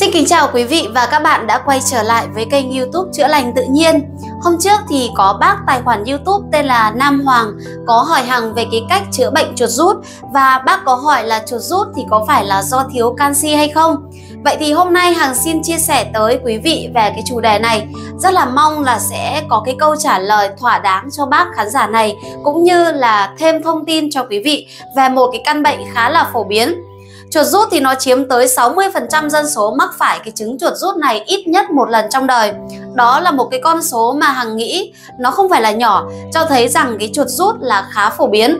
Xin kính chào quý vị và các bạn đã quay trở lại với kênh youtube Chữa lành tự nhiên. Hôm trước thì có bác tài khoản youtube tên là Nam Hoàng có hỏi Hằng về cái cách chữa bệnh chuột rút Và bác có hỏi là chuột rút thì có phải là do thiếu canxi hay không? Vậy thì hôm nay Hằng xin chia sẻ tới quý vị về cái chủ đề này. Rất là mong là sẽ có cái câu trả lời thỏa đáng cho bác khán giả này, Cũng như là thêm thông tin cho quý vị về một cái căn bệnh khá là phổ biến. Chuột rút thì nó chiếm tới 60% dân số mắc phải cái chứng chuột rút này ít nhất một lần trong đời. Đó là một cái con số mà Hằng nghĩ nó không phải là nhỏ, cho thấy rằng cái chuột rút là khá phổ biến.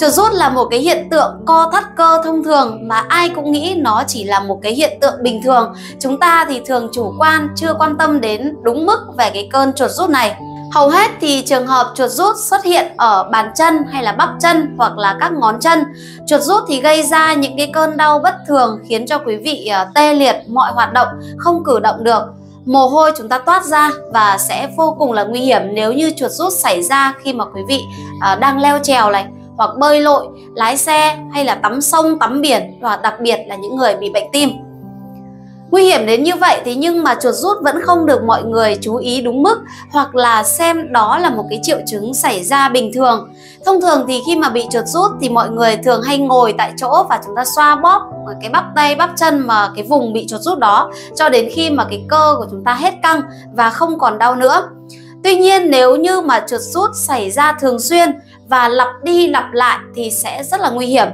Chuột rút là một cái hiện tượng co thắt cơ thông thường mà ai cũng nghĩ nó chỉ là một cái hiện tượng bình thường. Chúng ta thì thường chủ quan chưa quan tâm đến đúng mức về cái cơn chuột rút này. Hầu hết thì trường hợp chuột rút xuất hiện ở bàn chân hay là bắp chân hoặc là các ngón chân. Chuột rút thì gây ra những cái cơn đau bất thường khiến cho quý vị ờ, tê liệt mọi hoạt động, không cử động được. Mồ hôi chúng ta toát ra và sẽ vô cùng là nguy hiểm nếu như chuột rút xảy ra khi mà quý vị ờ, đang leo trèo này hoặc bơi lội, lái xe hay là tắm sông, tắm biển và đặc biệt là những người bị bệnh tim. Nguy hiểm đến như vậy thì nhưng mà chuột rút vẫn không được mọi người chú ý đúng mức hoặc là xem đó là một cái triệu chứng xảy ra bình thường. Thông thường thì khi mà bị chuột rút thì mọi người thường hay ngồi tại chỗ và chúng ta xoa bóp cái bắp tay, bắp chân mà cái vùng bị chuột rút đó cho đến khi mà cái cơ của chúng ta hết căng và không còn đau nữa. Tuy nhiên, nếu như mà chuột rút xảy ra thường xuyên và lặp đi lặp lại thì sẽ rất là nguy hiểm.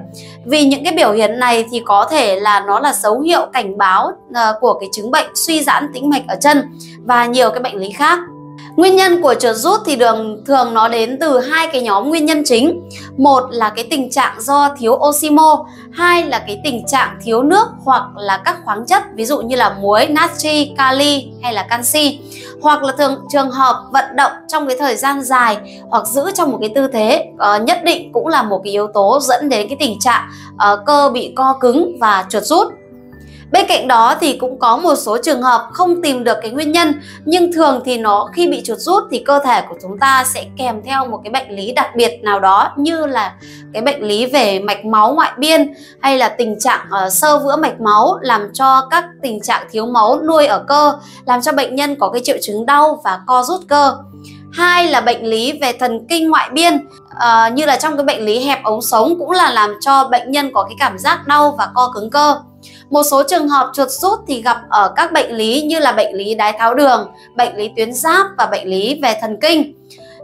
Vì những cái biểu hiện này thì có thể là nó là dấu hiệu cảnh báo ờ, của cái chứng bệnh suy giãn tĩnh mạch ở chân và nhiều cái bệnh lý khác. Nguyên nhân của chuột rút thì đường thường nó đến từ hai cái nhóm nguyên nhân chính. Một là cái tình trạng do thiếu oxy mô, hai là cái tình trạng thiếu nước hoặc là các khoáng chất ví dụ như là muối, natri, kali hay là canxi. Hoặc là thường trường hợp vận động trong cái thời gian dài hoặc giữ trong một cái tư thế uh, nhất định cũng là một cái yếu tố dẫn đến cái tình trạng uh, cơ bị co cứng và chuột rút. Bên cạnh đó thì cũng có một số trường hợp không tìm được cái nguyên nhân nhưng thường thì nó khi bị chuột rút thì cơ thể của chúng ta sẽ kèm theo một cái bệnh lý đặc biệt nào đó như là cái bệnh lý về mạch máu ngoại biên hay là tình trạng uh, sơ vữa mạch máu làm cho các tình trạng thiếu máu nuôi ở cơ làm cho bệnh nhân có cái triệu chứng đau và co rút cơ hai là bệnh lý về thần kinh ngoại biên à, như là trong cái bệnh lý hẹp ống sống cũng là làm cho bệnh nhân có cái cảm giác đau và co cứng cơ một số trường hợp chuột rút thì gặp ở các bệnh lý như là bệnh lý đái tháo đường, bệnh lý tuyến giáp và bệnh lý về thần kinh.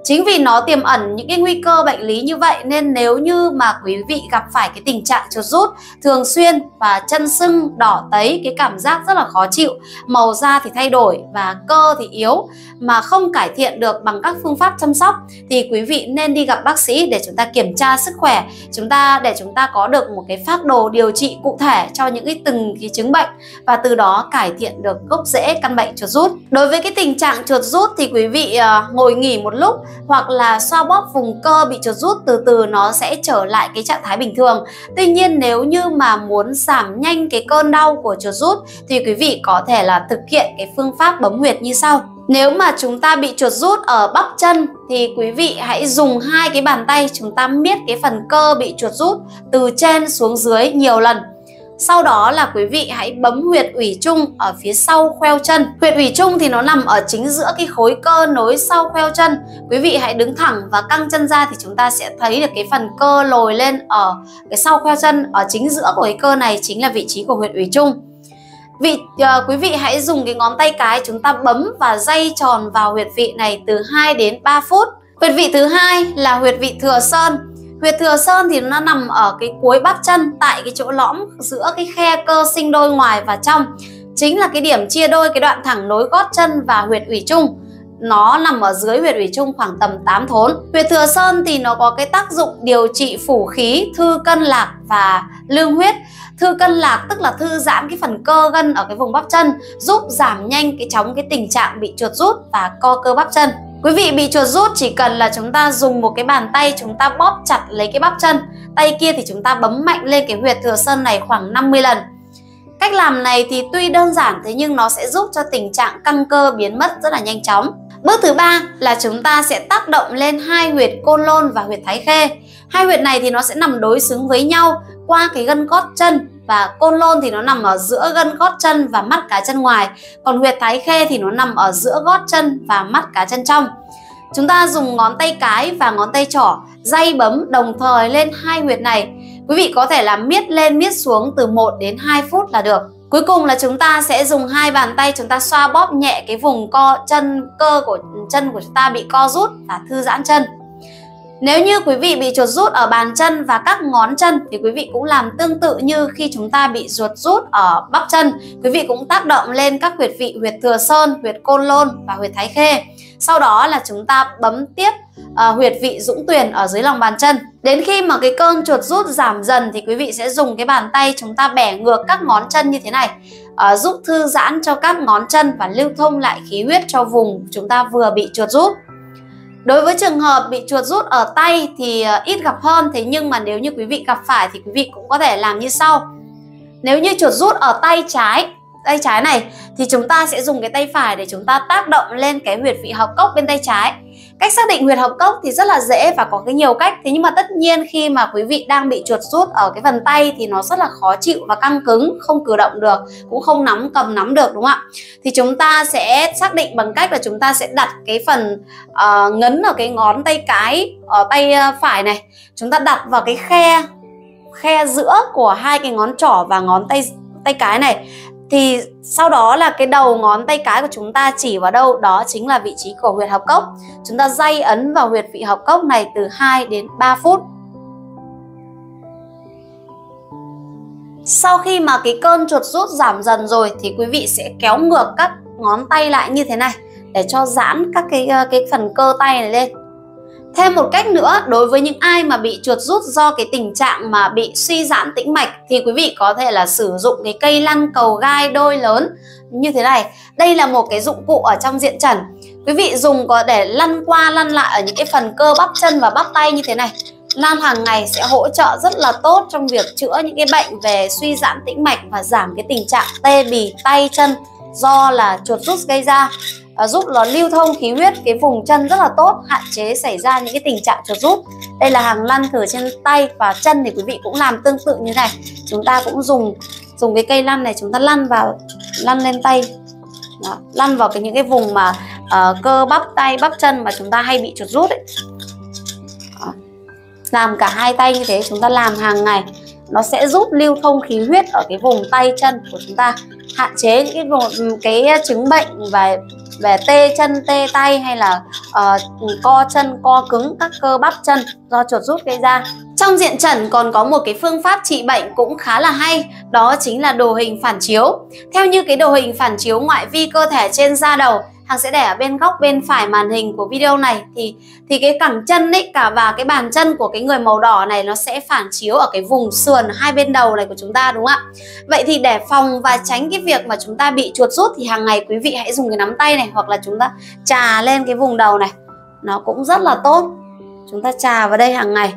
Chính vì nó tiềm ẩn những cái nguy cơ bệnh lý như vậy nên nếu như mà quý vị gặp phải cái tình trạng chuột rút thường xuyên và chân sưng, đỏ tấy, cái cảm giác rất là khó chịu, màu da thì thay đổi và cơ thì yếu mà không cải thiện được bằng các phương pháp chăm sóc thì quý vị nên đi gặp bác sĩ để chúng ta kiểm tra sức khỏe, chúng ta để chúng ta có được một cái phác đồ điều trị cụ thể cho những cái từng cái chứng bệnh và từ đó cải thiện được gốc rễ căn bệnh chuột rút. Đối với cái tình trạng chuột rút thì quý vị uh, ngồi nghỉ một lúc hoặc là xoa bóp vùng cơ bị chuột rút, từ từ nó sẽ trở lại cái trạng thái bình thường. Tuy nhiên, nếu như mà muốn giảm nhanh cái cơn đau của chuột rút, thì quý vị có thể là thực hiện cái phương pháp bấm huyệt như sau. Nếu mà chúng ta bị chuột rút ở bắp chân, thì quý vị hãy dùng hai cái bàn tay chúng ta miết cái phần cơ bị chuột rút từ trên xuống dưới nhiều lần sau đó là quý vị hãy bấm huyệt ủy trung ở phía sau khoeo chân. Huyệt ủy trung thì nó nằm ở chính giữa cái khối cơ nối sau khoeo chân. Quý vị hãy đứng thẳng và căng chân ra thì chúng ta sẽ thấy được cái phần cơ lồi lên ở cái sau khoeo chân. Ở chính giữa của cái cơ này chính là vị trí của huyệt ủy trung. Vị uh, quý vị hãy dùng cái ngón tay cái chúng ta bấm và dây tròn vào huyệt vị này từ 2 đến 3 phút. Huyệt vị thứ hai là huyệt vị thừa sơn Huyệt thừa sơn thì nó nằm ở cái cuối bắp chân tại cái chỗ lõm giữa cái khe cơ sinh đôi ngoài và trong. Chính là cái điểm chia đôi cái đoạn thẳng nối gót chân và huyệt ủy trung. Nó nằm ở dưới huyệt ủy trung khoảng tầm 8 thốn. Huyệt thừa sơn thì nó có cái tác dụng điều trị phủ khí, thư cân lạc và lương huyết. Thư cân lạc tức là thư giãn cái phần cơ gân ở cái vùng bắp chân, giúp giảm nhanh cái chóng cái tình trạng bị chuột rút và co cơ bắp chân. Quý vị bị chuột rút, chỉ cần là chúng ta dùng một cái bàn tay chúng ta bóp chặt lấy cái bắp chân. Tay kia thì chúng ta bấm mạnh lên cái huyệt thừa sơn này khoảng 50 lần. Cách làm này thì tuy đơn giản, thế nhưng nó sẽ giúp cho tình trạng căng cơ biến mất rất là nhanh chóng. Bước thứ ba là chúng ta sẽ tác động lên hai huyệt côn lôn và huyệt thái khê. Hai huyệt này thì nó sẽ nằm đối xứng với nhau qua cái gân gót chân và côn lôn thì nó nằm ở giữa gân gót chân và mắt cá chân ngoài. Còn huyệt thái khê thì nó nằm ở giữa gót chân và mắt cá chân trong. Chúng ta dùng ngón tay cái và ngón tay trỏ day bấm đồng thời lên hai huyệt này. Quý vị có thể làm miết lên miết xuống từ 1 đến 2 phút là được. Cuối cùng là chúng ta sẽ dùng hai bàn tay chúng ta xoa bóp nhẹ cái vùng co chân, cơ của chân của chúng ta bị co rút và thư giãn chân. Nếu như quý vị bị chuột rút ở bàn chân và các ngón chân thì quý vị cũng làm tương tự như khi chúng ta bị ruột rút ở bắp chân. Quý vị cũng tác động lên các huyệt vị huyệt thừa sơn, huyệt côn lôn và huyệt thái khê. Sau đó là chúng ta bấm tiếp uh, huyệt vị dũng tuyền ở dưới lòng bàn chân. Đến khi mà cái cơn chuột rút giảm dần thì quý vị sẽ dùng cái bàn tay chúng ta bẻ ngược các ngón chân như thế này uh, giúp thư giãn cho các ngón chân và lưu thông lại khí huyết cho vùng chúng ta vừa bị chuột rút. Đối với trường hợp bị chuột rút ở tay thì ờ, ít gặp hơn thế nhưng mà nếu như quý vị gặp phải thì quý vị cũng có thể làm như sau. Nếu như chuột rút ở tay trái tay trái này, thì chúng ta sẽ dùng cái tay phải để chúng ta tác động lên cái huyệt vị hợp cốc bên tay trái Cách xác định huyệt hợp cốc thì rất là dễ và có cái nhiều cách. Thế nhưng mà tất nhiên khi mà quý vị đang bị chuột rút ở cái phần tay thì nó rất là khó chịu và căng cứng Không cử động được, cũng không nắm cầm nắm được đúng không ạ? Thì chúng ta sẽ xác định bằng cách là chúng ta sẽ đặt cái phần uh, ngấn ở cái ngón tay cái ở tay ờ, phải này. Chúng ta đặt vào cái khe khe giữa của hai cái ngón trỏ và ngón tay tay cái này thì sau đó là cái đầu ngón tay cái của chúng ta chỉ vào đâu, đó chính là vị trí của huyệt học cốc. Chúng ta dây ấn vào huyệt vị học cốc này từ 2 đến 3 phút. Sau khi mà cái cơn chuột rút giảm dần rồi thì quý vị sẽ kéo ngược các ngón tay lại như thế này để cho giãn các cái ờ, cái phần cơ tay này lên. Thêm một cách nữa, đối với những ai mà bị chuột rút do cái tình trạng mà bị suy giãn tĩnh mạch thì quý vị có thể là sử dụng cái cây lăn cầu gai đôi lớn như thế này. Đây là một cái dụng cụ ở trong diện trần. Quý vị dùng có để lăn qua lăn lại ở những cái phần cơ bắp chân và bắp tay như thế này. Lan hàng ngày sẽ hỗ trợ rất là tốt trong việc chữa những cái bệnh về suy giãn tĩnh mạch và giảm cái tình trạng tê bì tay chân do là chuột rút gây ra Ờ, giúp nó lưu thông khí huyết cái vùng chân rất là tốt hạn chế xảy ra những cái tình trạng chuột rút. Đây là hàng lăn thử trên tay và chân thì quý vị cũng làm tương tự như này. Chúng ta cũng dùng dùng cái cây lăn này chúng ta lăn vào lăn lên tay. Đó, lăn vào cái những cái vùng mà uh, cơ bắp tay bắp chân mà chúng ta hay bị chuột rút ấy. Đó. làm cả hai tay như thế chúng ta làm hàng ngày nó sẽ giúp lưu thông khí huyết ở cái vùng tay chân của chúng ta hạn chế những cái vùng cái chứng bệnh và về tê chân tê tay hay là uh, co chân co cứng các cơ bắp chân do chuột rút gây ra. Trong diện trần còn có một cái phương pháp trị bệnh cũng khá là hay đó chính là đồ hình phản chiếu. Theo như cái đồ hình phản chiếu ngoại vi cơ thể trên da đầu hàng sẽ để ở bên góc bên phải màn hình của video này thì thì cái cẳng chân ấy, cả và cái bàn chân của cái người màu đỏ này nó sẽ phản chiếu ở cái vùng sườn hai bên đầu này của chúng ta, đúng không ạ? Vậy thì để phòng và tránh cái việc mà chúng ta bị chuột rút thì hàng ngày quý vị hãy dùng cái nắm tay này hoặc là chúng ta trà lên cái vùng đầu này. Nó cũng rất là tốt. Chúng ta trà vào đây hàng ngày.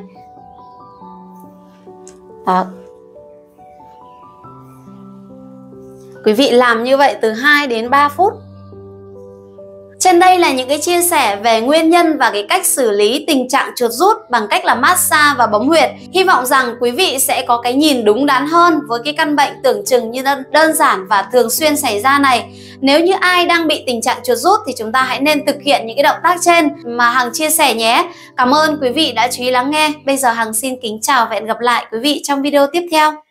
Đó. Quý vị làm như vậy từ 2 đến 3 phút trên đây là những cái chia sẻ về nguyên nhân và cái cách xử lý tình trạng chuột rút bằng cách là massage và bấm huyệt. Hy vọng rằng quý vị sẽ có cái nhìn đúng đắn hơn với cái căn bệnh tưởng chừng như đơn, đơn giản và thường xuyên xảy ra này. Nếu như ai đang bị tình trạng chuột rút thì chúng ta hãy nên thực hiện những cái động tác trên mà Hằng chia sẻ nhé. Cảm ơn quý vị đã chú ý lắng nghe. Bây giờ Hằng xin kính chào và hẹn gặp lại quý vị trong video tiếp theo.